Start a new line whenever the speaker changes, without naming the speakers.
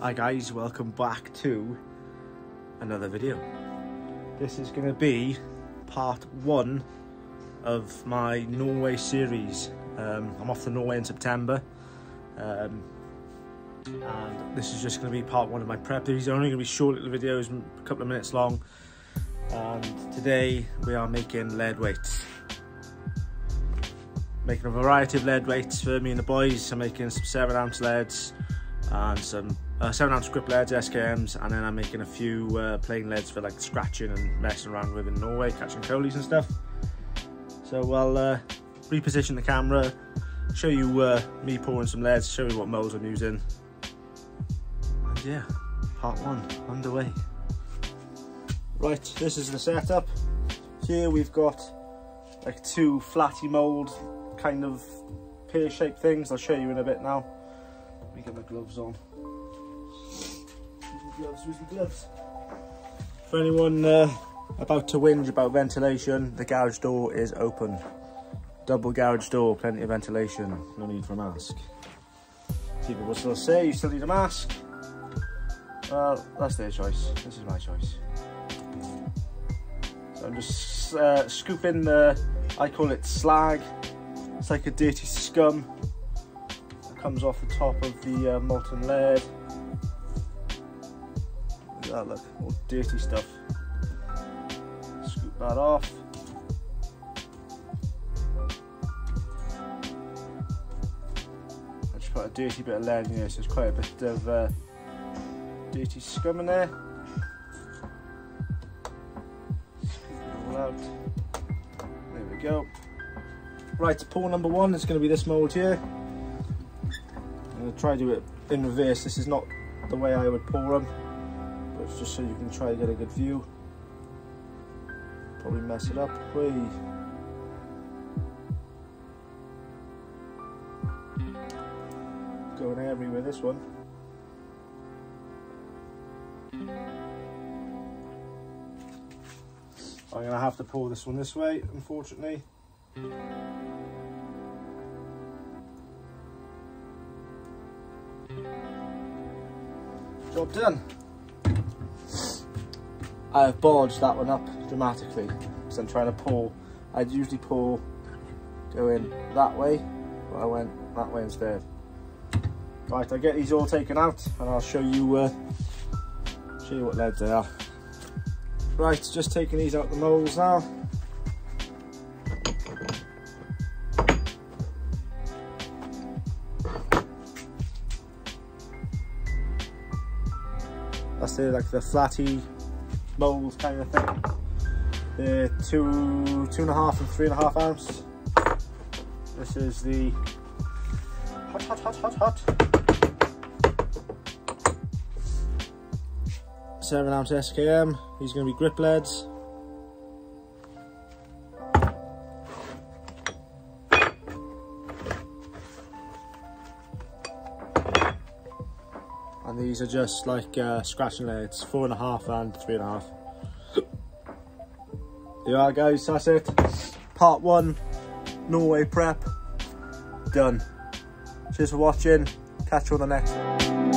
Hi guys, welcome back to another video. This is going to be part one of my Norway series. Um, I'm off to Norway in September um, and this is just going to be part one of my prep. These are only going to be short little videos, a couple of minutes long and today we are making lead weights. Making a variety of lead weights for me and the boys. I'm making some 7 ounce leads and some uh, 7 ounce grip leads, SKMs, and then I'm making a few uh, plain leads for like scratching and messing around with in Norway, catching coalies and stuff. So I'll uh, reposition the camera, show you uh, me pouring some leads, show you what molds I'm using. And yeah, part one underway. Right, this is the setup. Here we've got like two flatty mold kind of pear-shaped things. I'll show you in a bit now. Me get my gloves on. Gloves, gloves. For anyone uh, about to whinge about ventilation, the garage door is open. Double garage door, plenty of ventilation, no need for a mask. People will still say you still need a mask. Well, that's their choice. This is my choice. So I'm just uh, scooping the, I call it slag. It's like a dirty scum comes off the top of the uh, molten lead. Look at that, look, all dirty stuff. Scoop that off. I just got a dirty bit of lead in here, so there's quite a bit of uh, dirty scum in there. Scoop it all out. There we go. Right, pour number one is going to be this mould here. I'm going to try to do it in reverse. This is not the way I would pour them, but it's just so you can try to get a good view. Probably mess it up. Whee. Going everywhere this one. I'm going to have to pour this one this way, unfortunately. Job done. I've bulged that one up dramatically because I'm trying to pull. I'd usually pour going that way, but I went that way instead. Right, I'll get these all taken out and I'll show you uh, show you what leads they are. Right, just taking these out the molds now. That's the, like the flatty mold kind of thing. They're two, two and a half and three and a half ounce. This is the hot, hot, hot, hot, hot. Seven ounce SKM. These are to be grip leads. And these are just like uh, scratching leads, four and a half and three and a half. There are guys, that's it. Part one, Norway prep, done. Cheers for watching, catch you on the next one.